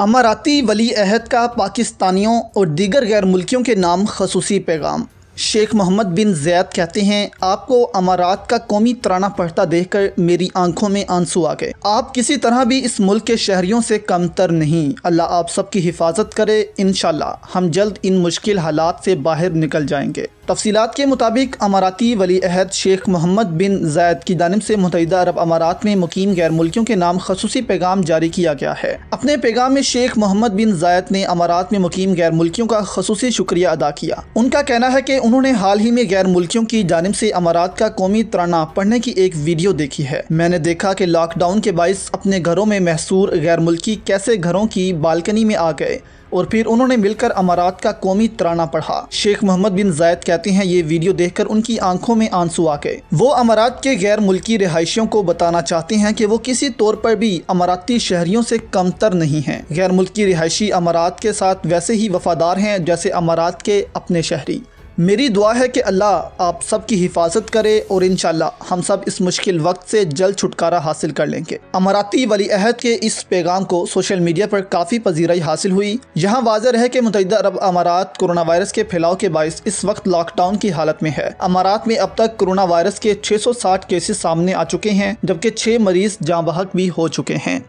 اماراتی ولی عہد کا پاکستانیوں اور دیگر غیر ملکیوں کے نام خصوصی پیغام۔ شیخ محمد بن زید کہتے ہیں، آپ کو امارات کا قومی ترانہ پڑھتا دیکھ کر میری آنکھوں میں آنسو آ گئے۔ آپ کسی طرح بھی اس ملک کے شہریوں سے کم تر نہیں۔ اللہ آپ سب کی حفاظت کرے، انشاءاللہ ہم جلد ان مشکل حالات سے باہر نکل جائیں گے۔ تفصیلات کے مطابق اماراتی ولی عہد شیخ محمد بن زید کی جانب سے متحدہ عرب امارات میں مقیم غیر ملکیوں کے نام خصوصی پیغام جاری کیا گیا ہے۔ اپنے پیغام میں شیخ محمد بن زید نے امارات میں مقیم غیر ملکیوں کا خصوصی شکریہ ادا کیا۔ ان کا کہنا ہے کہ انہوں نے حال ہی میں غیر ملکیوں کی جانب سے امارات کا قومی ترانہ پڑھنے کی ایک ویڈیو دیکھی ہے۔ میں نے دیکھا کہ لاک ڈاؤن کے باعث اپنے گھروں میں محصور غیر ملکی کیسے گھروں کی بالکنی میں آ گئے اور پھر انہوں نے مل کر امارات کا قومی ترانہ پڑھا۔ شیخ محمد بن زید کہتے ہیں یہ ویڈیو دیکھ کر ان کی آنکھوں میں آنسو آ گئے۔ وہ امارات کے غیر ملکی رہائشیوں کو بتانا چاہتے ہیں کہ وہ کسی طور پر بھی اماراتی شہریوں سے کم تر نہیں ہیں۔ غیر ملکی رہائشی امارات کے ساتھ ویسے ہی وفادار ہیں جیسے امارات کے اپنے شہری۔ میری دعا ہے کہ اللہ آپ سب کی حفاظت کرے اور انشاءاللہ ہم سب اس مشکل وقت سے جلد چھٹکارا حاصل کر لیں گے۔ اماراتی ولی عہد کے اس پیغام کو سوشل میڈیا پر کافی پذیرائی حاصل ہوئی۔ یہاں واضح ہے کہ متحدہ عرب امارات کرونا وائرس کے پھیلاؤ کے باعث اس وقت لاک ڈاؤن کی حالت میں ہے۔ امارات میں اب تک کرونا وائرس کے 660 کیسز سامنے آ چکے ہیں، جبکہ چھ مریض جاں بحق بھی ہو چکے ہیں۔